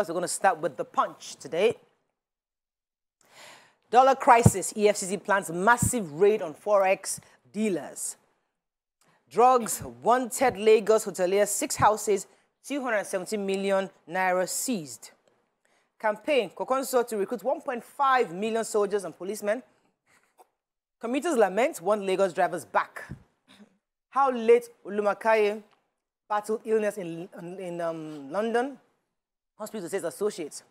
We're going to start with the punch today. Dollar crisis. EFCC plans massive raid on Forex dealers. Drugs. Wanted Lagos hotelier. Six houses. 270 million naira seized. Campaign. Kwankwaso to recruit 1.5 million soldiers and policemen. Commuters lament one Lagos drivers back. How late Olumakaye battled illness in, in um, London. Hospital says associates.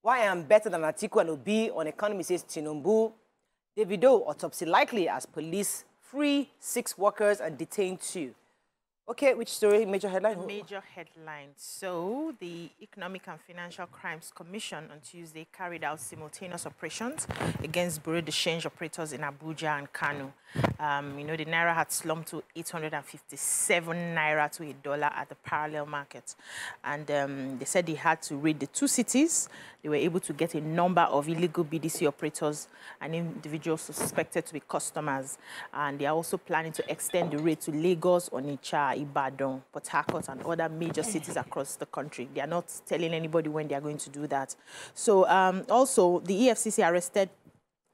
Why I am better than Atiku and Obi on economy says Tinubu. Davido autopsy likely as police free six workers and detain two. Okay, which story? Major headline? Major headline. So, the Economic and Financial Crimes Commission on Tuesday carried out simultaneous operations against Bureau de Change operators in Abuja and Kano. Um, you know, the naira had slumped to 857 naira to a dollar at the parallel market. And um, they said they had to raid the two cities. They were able to get a number of illegal BDC operators and individuals suspected to be customers. And they are also planning to extend the raid to Lagos, Onitsha, Ibadan, Port Harcourt, and other major cities across the country. They are not telling anybody when they are going to do that. So um, also, the EFCC arrested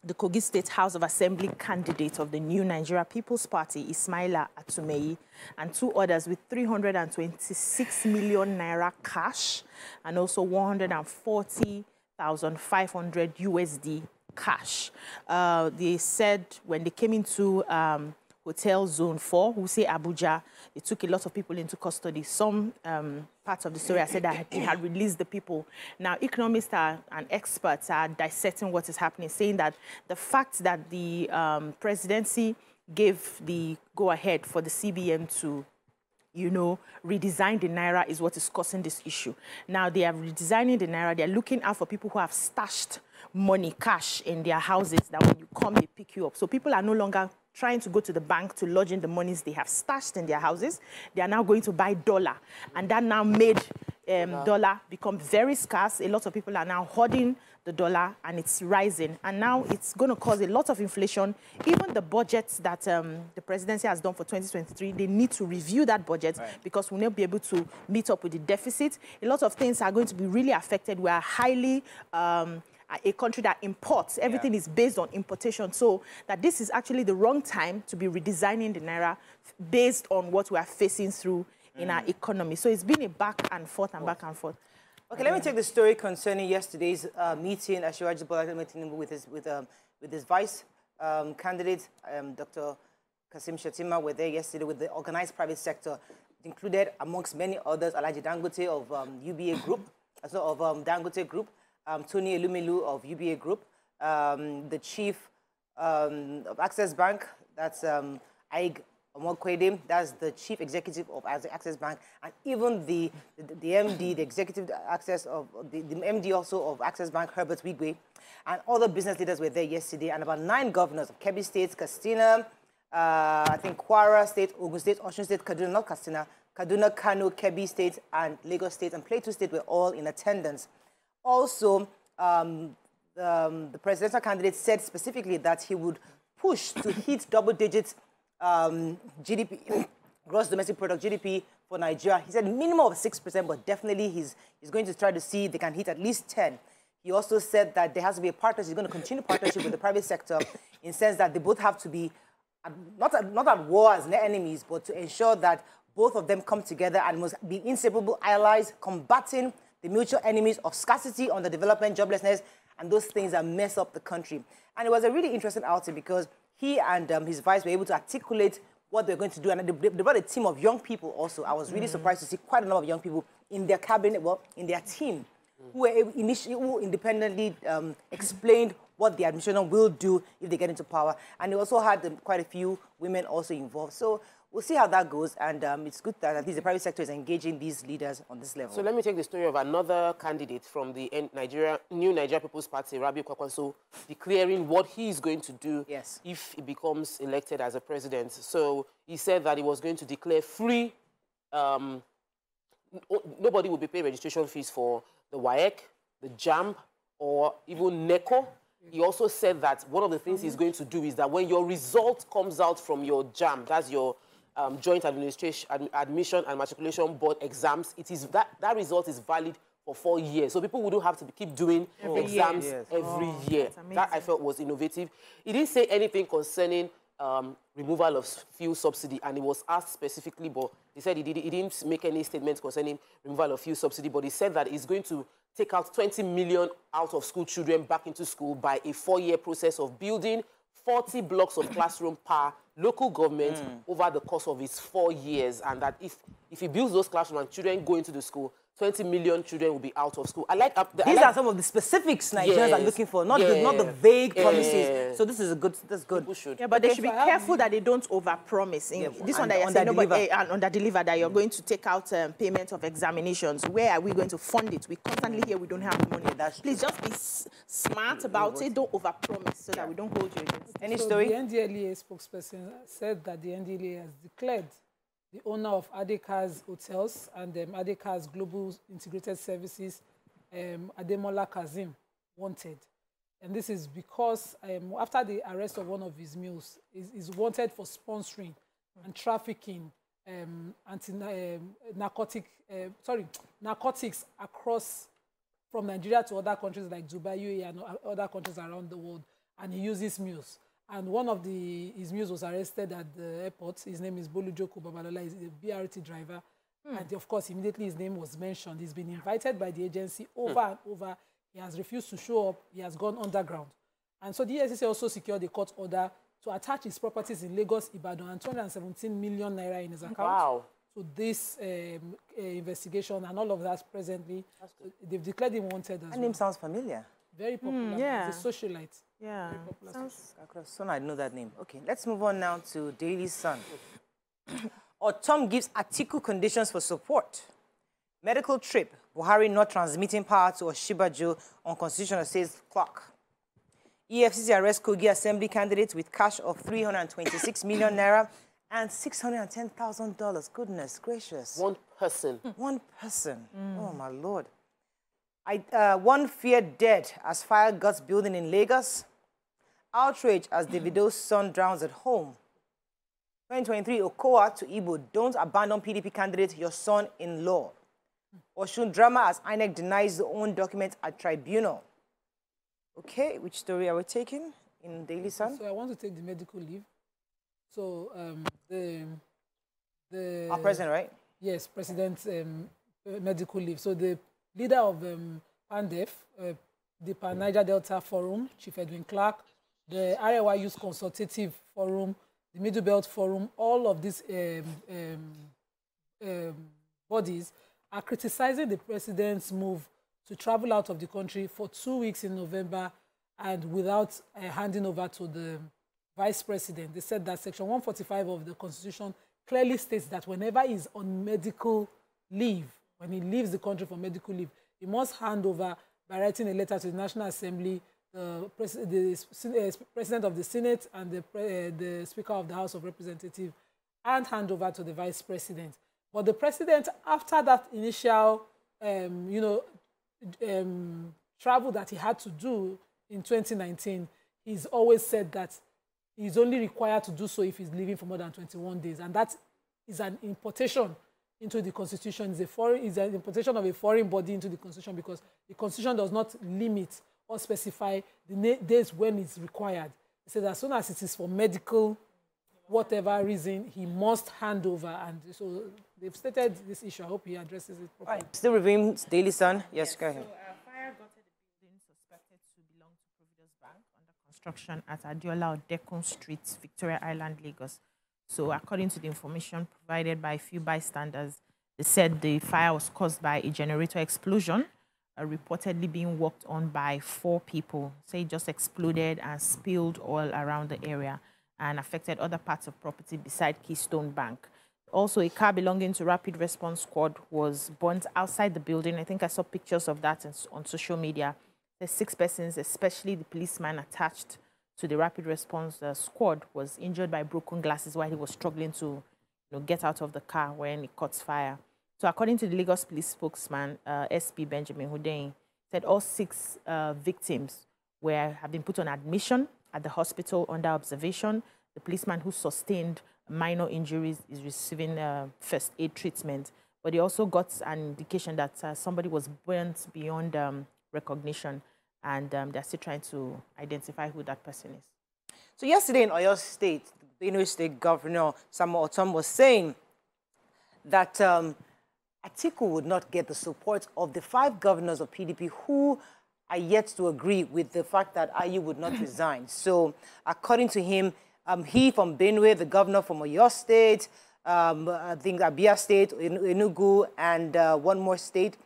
the Kogi State House of Assembly candidate of the New Nigeria People's Party, Ismaila Atumeyi, and two others with 326 million naira cash and also 140,500 USD cash. Uh, they said when they came into um, Hotel Zone 4, who say Abuja, it took a lot of people into custody. Some um, parts of the story I said that they had released the people. Now, economists are, and experts are dissecting what is happening, saying that the fact that the um, presidency gave the go-ahead for the CBN to you know, redesign the Naira is what is causing this issue. Now they are redesigning the Naira. They're looking out for people who have stashed money, cash in their houses that when you come, they pick you up. So people are no longer trying to go to the bank to lodge in the monies they have stashed in their houses. They are now going to buy dollar. And that now made um, dollar become very scarce. A lot of people are now hoarding the dollar and it's rising. And now it's going to cause a lot of inflation. Even the budget that um, the presidency has done for 2023, they need to review that budget right. because we'll not be able to meet up with the deficit. A lot of things are going to be really affected. We are highly... Um, a country that imports. Everything yeah. is based on importation. So that this is actually the wrong time to be redesigning the Naira based on what we are facing through mm. in our mm. economy. So it's been a back and forth and back and forth. Okay, let me take the story concerning yesterday's uh, meeting, Asiwaju Bola meeting with his, with, um, with his vice um, candidate, um, Dr. Kashim Shettima, were there yesterday with the organized private sector, included amongst many others, Alaji Dangote of um, UBA Group, also of um, Dangote Group, um, Tony Elumelu of UBA Group, um, the chief um, of Access Bank, that's um, Aig Omokwedim, that's the chief executive of Access Bank, and even the, the, the MD, the executive access of the, the, MD also of Access Bank, Herbert Wigwe, and other business leaders were there yesterday, and about nine governors of Kebbi State, Katsina, uh, I think Kwara State, Ogun State, Osun State, Kaduna, not Katsina, Kaduna, Kano, Kebbi State, and Lagos State, and Plateau State were all in attendance. Also, um, the, um, the, presidential candidate said specifically that he would push to hit double digit um, GDP, gross domestic product GDP for Nigeria. He said minimum of 6%, but definitely he's, he's going to try to see they can hit at least 10. He also said that there has to be a partnership. He's going to continue partnership with the private sector in sense that they both have to be not at, not at war as enemies, but to ensure that both of them come together and must be inseparable allies combating the mutual enemies of scarcity, underdevelopment, joblessness, and those things that mess up the country. And it was a really interesting outing because he and um, his vice were able to articulate what they're going to do. And they, they brought a team of young people also. I was really mm. surprised to see quite a number of young people in their cabinet, well, in their team, mm. who were initially, who independently um, explained what the administration will do if they get into power. And they also had um, quite a few women also involved. So we'll see how that goes. And um, it's good that at least the private sector is engaging these leaders on this level. So let me take the story of another candidate from the Nigeria, New Nigeria People's Party, Rabi Kwankwaso, declaring what he is going to do yes. if he becomes elected as a president. So he said that he was going to declare free, um, nobody will be paying registration fees for the WAEC, the JAMB, or even NECO. He also said that one of the things he's going to do is that when your result comes out from your JAMB, that's your um, joint administration, ad, admission and matriculation board exams, it is that, that result is valid for four years. So people wouldn't have to keep doing Every exams year. every Oh, year. That I felt was innovative. He didn't say anything concerning um, removal of fuel subsidy, and he was asked specifically, but he said he, did, he didn't make any statements concerning removal of fuel subsidy, but he said that he's going to take out 20 million out of school children back into school by a four-year process of building 40 blocks of classroom per local government hmm. over the course of its four years, and that if, if he builds those classrooms and children go into the school, 20 million children will be out of school. I like... I These like, are some of the specifics Nigerians are looking for, not, the, not the vague Yeah. promises. So this is a good, that's good. People should. Yeah, but they should be So I have careful that they don't overpromise. In Yeah, this one and that you're saying, no, but, underdeliver. eh, and underdeliver that you're going to take out um, payment of examinations. Where are we going to fund it? We constantly hear we don't have money. that's Please just be s- smart about it. Don't overpromise so that we don't hold you against. it. Any so story? The NDLEA spokesperson said that the NDLEA has declared the owner of Adekaz Hotels and um, Adekaz Global Integrated Services, um, Ademola Kazim, wanted. And this is because um, after the arrest of one of his mules, he's wanted for sponsoring and trafficking um, anti um, narcotic, uh, sorry, narcotics across from Nigeria to other countries like Dubai, UAE, and other countries around the world. And he uses mules. And one of the his mules was arrested at the airport. His name is Bolujoku Babalola. He's a BRT driver. And of course, immediately his name was mentioned. He's been invited by the agency over and over. He has refused to show up. He has gone underground. And so the EFCC also secured a court order to attach his properties in Lagos, Ibadan, and 217 million naira in his account Wow. to this um, uh, investigation and all of that presently. They've declared him wanted as That well. name sounds familiar. Very popular. yeah. He's a socialite. Yeah. popular Sounds- Across Son, I know that name. Okay, let's move on now to Daily Sun. or oh, Tom gives Atiku conditions for support. Medical trip. Buhari not transmitting power to Osinbajo on constitutional says Clark. EFCC arrests Kogi Assembly candidates with cash of 326 million naira and $610,000. Goodness gracious. One person. One person. Mm. Oh, my Lord. I, uh, one feared dead as fire guts building in Lagos. Outrage as Davido's son drowns at home. 2023, Okowa to Igbo, don't abandon PDP candidate, your son-in-law. Osun drama as INEC denies the own document at tribunal. Okay, which story are we taking in Daily Sun? So I want to take the medical leave. So um, the the Our president, right? yes, President um, medical leave. So the leader of um, PANDEF, uh, the Pan Niger Delta Forum, Chief Edwin Clark, the Arewa Youth Consultative Forum, the Middle Belt Forum, all of these um, um, um, bodies are criticizing the president's move to travel out of the country for two weeks in November and without uh, handing over to the vice president. They said that Section 145 of the Constitution clearly states that whenever he's on medical leave, when he leaves the country for medical leave, he must hand over by writing a letter to the National Assembly, the, pres- the uh, president of the Senate, and the, uh, the Speaker of the House of Representatives, and hand over to the vice president. But the president, after that initial, um, you know, um, travel that he had to do in 2019, he's always said that he's only required to do so if he's leaving for more than 21 days. And that is an importation into the constitution. is a foreign, it's an importation of a foreign body into the constitution because the constitution does not limit or specify the na- days when it's required. It says as soon as it is for medical, whatever reason, he must hand over. And so they've stated this issue. I hope he addresses it properly. Right. Still reviewing Daily Sun. Yes, go ahead. So, uh, fire gutted a building suspected to belong to Providence Bank under construction at Adeola Odeku Street, Victoria Island, Lagos. So, according to the information provided by a few bystanders, they said the fire was caused by a generator explosion, uh, reportedly being worked on by four people. Say it just exploded and spilled oil around the area and affected other parts of property beside Keystone Bank. Also, a car belonging to Rapid Response Squad was burnt outside the building. I think I saw pictures of that on- on social media. The six persons, especially the policeman attached to the Rapid Response uh, Squad, was injured by broken glasses while he was struggling to you know, get out of the car when it caught fire. So, according to the Lagos police spokesman, uh, SP Benjamin Hundeyin, said all six uh, victims were have been put on admission at the hospital under observation. The policeman who sustained minor injuries is receiving uh, first aid treatment, but they also got an indication that uh, somebody was burnt beyond um, recognition, and um, they're still trying to identify who that person is. So yesterday in Oyo State, the Benue State Governor Samuel Ortom was saying that um, Atiku would not get the support of the five governors of PDP who are yet to agree with the fact that Ayu would not resign. So, according to him, um, he from Benue, the governor from Oyo State, um, I think Abia State, Enugu, and uh, one more state,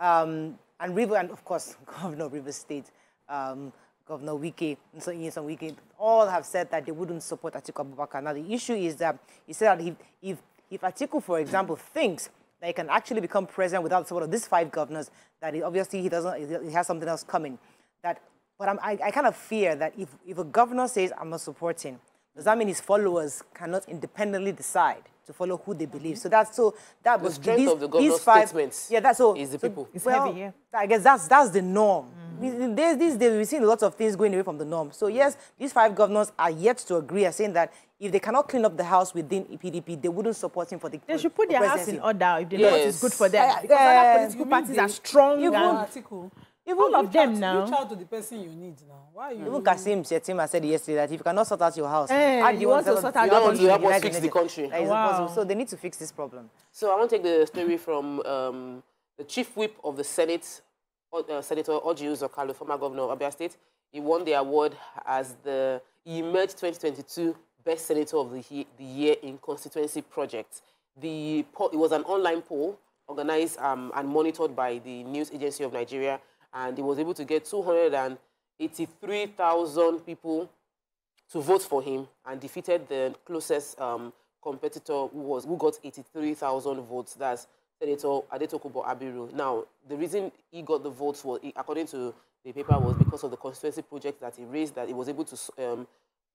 um, and River, and of course, Governor River State, um, Governor Wike, so Nyesom Wike, all have said that they wouldn't support Atiku Abubakar. Now, the issue is that he said that if, if, if Atiku, for example, thinks that he can actually become president without the support of these five governors, that he, obviously he doesn't, he has something else coming. That, but I'm, I, I kind of fear that if, if a governor says, I'm not supporting, does that mean his followers cannot independently decide to follow who they believe? So that's so that The was strength these, of the governor's five, statements Yeah, that's so. is the so- people. It's well, heavy, yeah. I guess that's that's the norm. These days, these days we've seen lots of things going away from the norm. So yes, these five governors are yet to agree, are saying that if they cannot clean up the house within PDP, they wouldn't support him for the. They should put for their house in order if they know what is good for them. I- because uh, other political parties are strong. even- article. Even, All of Reach them out- now. Reach out to the person you need now. Why you? even Kashim Shettima said yesterday that if you cannot sort out your house, Eh, how do you, you want want to sort out your country. You help us fix the country. That is Wow. impossible. So they need to fix this problem. So I want to take the story from um, the chief whip of the Senate, uh, Senator Orji Uzor Kalu, former governor of Abia State. He won the award as the he emerged 2022 best senator of the, the year in constituency project. The poll, it was an online poll organized um, and monitored by the News Agency of Nigeria, and he was able to get 283,000 people to vote for him and defeated the closest um, competitor who was who got 83,000 votes. That's Senator Adetokunbo Abiru. Now, the reason he got the votes was, according to the paper, was because of the constituency project that he raised, that he was able to um,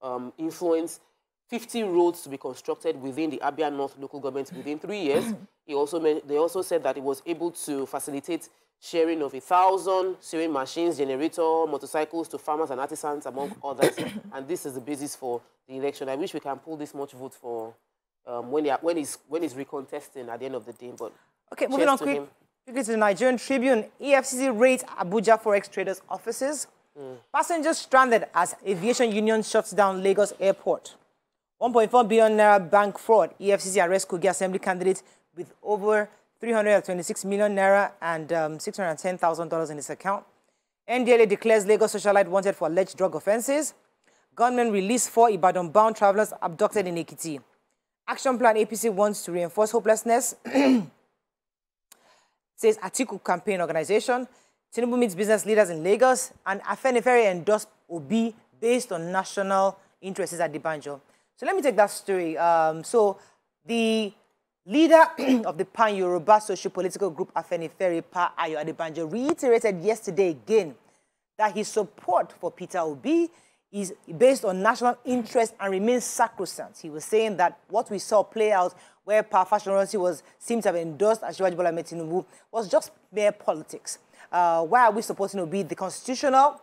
um, influence 50 roads to be constructed within the Abia North local government within three years. he also they also said that it was able to facilitate sharing of a thousand sewing machines, generator, motorcycles to farmers and artisans, among others. and this is the basis for the election. I wish we can pull this much vote for um, when, he, when, he's, when he's recontesting at the end of the day. But Okay, moving on to quick, him. quickly to the Nigerian Tribune. EFCC raids Abuja Forex traders' offices. Passengers stranded as aviation union shuts down Lagos airport. 1.4 billion naira bank fraud. EFCC arrests Kogi Assembly candidate with over 326 million naira and um, $610,000 in his account. NDLA declares Lagos socialite wanted for alleged drug offenses. Gunmen release four Ibadan-bound travelers abducted in Ekiti. Action plan APC wants to reinforce hopelessness says Atiku campaign organization. Tinubu meets business leaders in Lagos, and Afenifere endorsed Obi based on national interests at Adebanjo. So let me take that story. Um, so the leader of the pan-Yoruba socio-political group Afenifere, Pa Ayo Adebanjo, reiterated yesterday again that his support for Peter Obi is based on national interest and remains sacrosanct. He was saying that what we saw play out where Pa was seemed to have endorsed Asiwaju Bola Ahmed was just mere politics. Uh, why are we supporting Obi? The constitutional,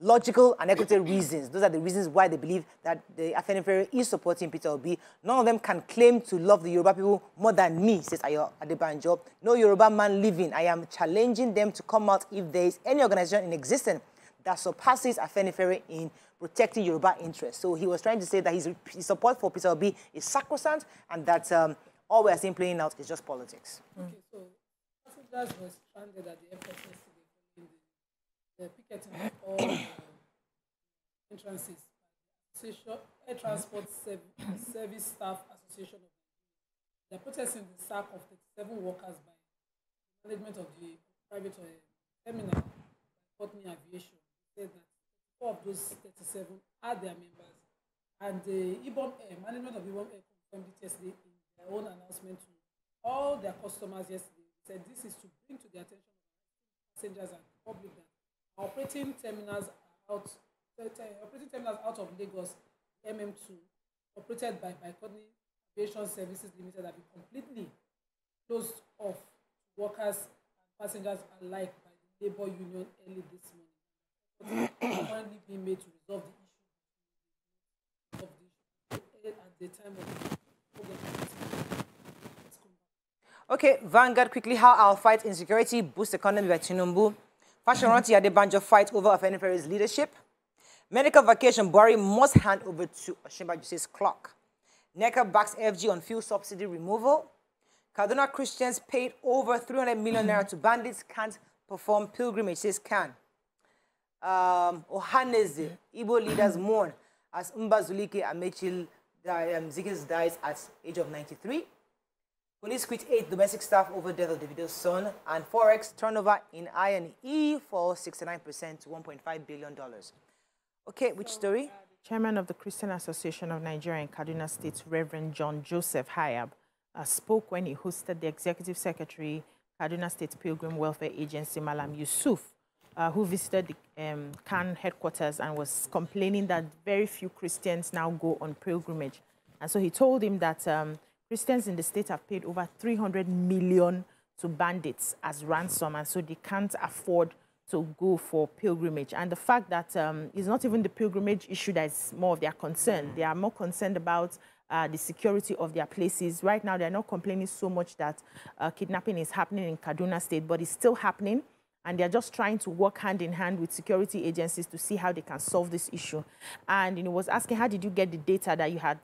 logical, and equitable reasons. Those are the reasons why they believe that the Afenifere is supporting Peter Obi. None of them can claim to love the Yoruba people more than me, says Ayo Adebanjo. No Yoruba man living. I am challenging them to come out if there is any organization in existence that surpasses Afenifere in protecting Yoruba interests. So he was trying to say that his, his support for Peter Obi is sacrosanct and that um, all we are seeing playing out is just politics. Okay, so stranded at the the, the picketing of all uh, entrances. Association, Air Transport Serv- Service Staff Association of Nigeria. They're protesting the sack of 37 workers by management of the private uh, terminal, Bi-Courtney Aviation. They said that four of those 37 are their members. And the IBOM Air, management of IBOM Air confirmed it yesterday in their own announcement to all their customers yesterday. They said this is to bring to the attention of passengers and the public that operating terminals out, uh, operating terminals out of Lagos, MM2, operated by Bi-Courtney Aviation Services Limited, have been completely closed off to workers and passengers alike by the labor union early this morning. Currently being made to resolve the issue of the issue at the time of the. Okay, Vanguard quickly. How I'll fight insecurity, boosts economy by Tinubu. Fasoranti Adebanjo fight over Afenifere's leadership. Medical vacation, Buhari must hand over to Osinbajo's Clark. NECA backs FG on fuel subsidy removal. Kaduna Christians paid over 300 million naira to bandits can't perform pilgrimage, says Can. Um, Ohanaeze, Igbo leaders mourn as Mbazulike Amechil um, Zigis dies at age of 93. Police quit eight domestic staff over death of Davido's son. And Forex turnover in I&E falls 69% to $1.5 billion. Okay, which story? Chairman of the Christian Association of Nigeria in Kaduna State, Reverend John Joseph Hayab, uh, spoke when he hosted the Executive Secretary, Kaduna State Pilgrim Welfare Agency, Malam Yusuf, uh, who visited the um, CAN headquarters and was complaining that very few Christians now go on pilgrimage. And so he told him that um, Christians in the state have paid over 300 million to bandits as ransom, and so they can't afford to go for pilgrimage. And the fact that um, it's not even the pilgrimage issue that is more of their concern. They are more concerned about uh, the security of their places. Right now, they're not complaining so much that uh, kidnapping is happening in Kaduna State, but it's still happening. And they're just trying to work hand in hand with security agencies to see how they can solve this issue. And you know, was asking, how did you get the data that you had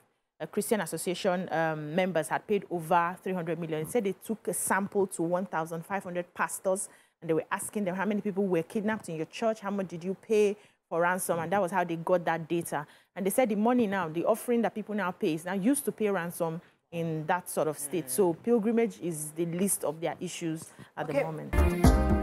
Christian Association um, members had paid over 300 million. He said they took a sample to 1,500 pastors and they were asking them how many people were kidnapped in your church, how much did you pay for ransom, and that was how they got that data. And they said the money now, the offering that people now pay is now used to pay ransom in that sort of state. So pilgrimage is the least of their issues at okay. the moment.